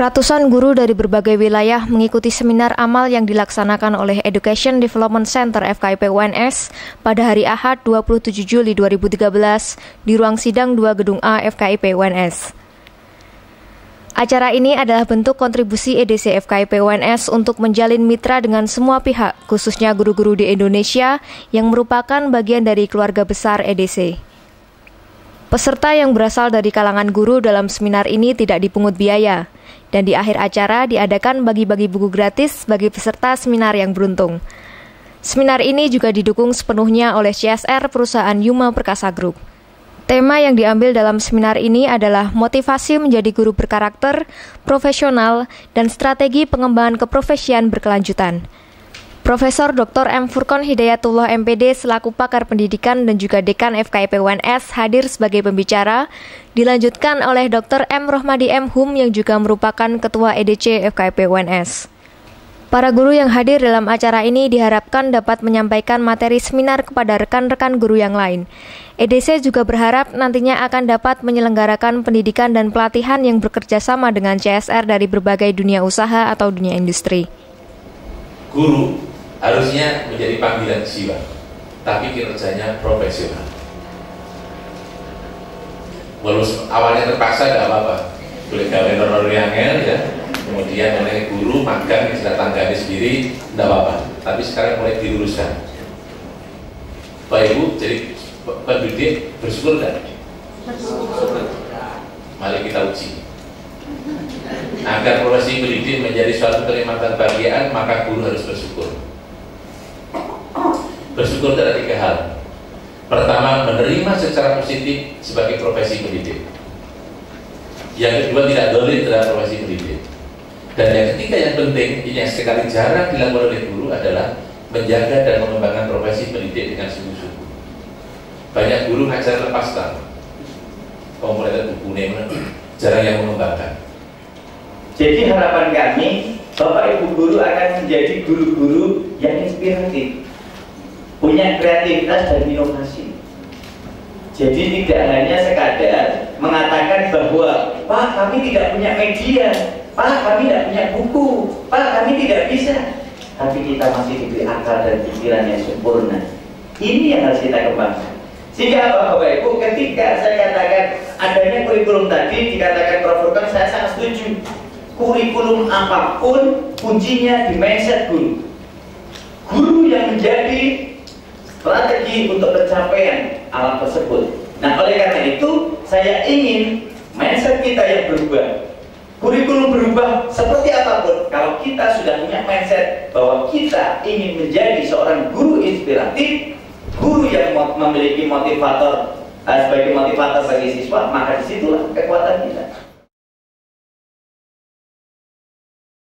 Ratusan guru dari berbagai wilayah mengikuti seminar amal yang dilaksanakan oleh Education Development Center FKIP UNS pada hari Ahad 27 Juli 2013 di ruang sidang 2 Gedung A FKIP UNS. Acara ini adalah bentuk kontribusi EDC FKIP UNS untuk menjalin mitra dengan semua pihak, khususnya guru-guru di Indonesia yang merupakan bagian dari keluarga besar EDC. Peserta yang berasal dari kalangan guru dalam seminar ini tidak dipungut biaya, dan di akhir acara diadakan bagi-bagi buku gratis bagi peserta seminar yang beruntung. Seminar ini juga didukung sepenuhnya oleh CSR perusahaan Yuma Perkasa Group. Tema yang diambil dalam seminar ini adalah motivasi menjadi guru berkarakter, profesional, dan strategi pengembangan keprofesian berkelanjutan. Profesor Dr. M. Furkon Hidayatullah MPD selaku pakar pendidikan dan juga dekan FKIP UNS hadir sebagai pembicara, dilanjutkan oleh Dr. M. Rohmadi M. Hum yang juga merupakan Ketua EDC FKIP UNS. Para guru yang hadir dalam acara ini diharapkan dapat menyampaikan materi seminar kepada rekan-rekan guru yang lain. EDC juga berharap nantinya akan dapat menyelenggarakan pendidikan dan pelatihan yang bekerja sama dengan CSR dari berbagai dunia usaha atau dunia industri. Guru harusnya menjadi panggilan jiwa tapi kinerjanya profesional. Walaupun awalnya terpaksa tidak apa-apa. Boleh gawe noror yang ya. Kemudian oleh guru magang yang sudah tanggani sendiri tidak apa-apa. Tapi sekarang mulai diluruskan Pak Ibu jadi pendidik bersyukur tidak? mari kita uji. Agar profesi pendidik menjadi suatu kenikmatan bagian maka guru harus bersyukur Bersyukur ada tiga hal. Pertama, menerima secara positif sebagai profesi pendidik. Yang kedua, tidak dolim terhadap profesi pendidik. Dan yang ketiga yang penting, ini yang sekali jarang dilakukan oleh guru adalah menjaga dan mengembangkan profesi pendidik dengan sungguh-sungguh. Banyak guru ngajar lepas tangan. Kalau mulai buku jarang yang mengembangkan. Jadi harapan kami, Bapak Ibu guru akan menjadi guru-guru yang inspiratif punya kreativitas dan inovasi. Jadi tidak hanya sekadar mengatakan bahwa Pak kami tidak punya media, Pak kami tidak punya buku, Pak kami tidak bisa. Tapi kita masih diberi akal dan pikiran yang sempurna. Ini yang harus kita kembangkan. Sehingga apa Bapak Ibu ketika saya katakan adanya kurikulum tadi dikatakan Prof. Furkan saya sangat setuju. Kurikulum apa pun kuncinya di mindset guru. Guru yang menjadi strategi untuk pencapaian alam tersebut. Nah, oleh karena itu, saya ingin mindset kita yang berubah. Kurikulum berubah seperti apa pun, kalau kita sudah punya mindset bahwa kita ingin menjadi seorang guru inspiratif, guru yang memiliki motivator uh, sebagai motivator bagi siswa, maka di situlah kekuatan kita.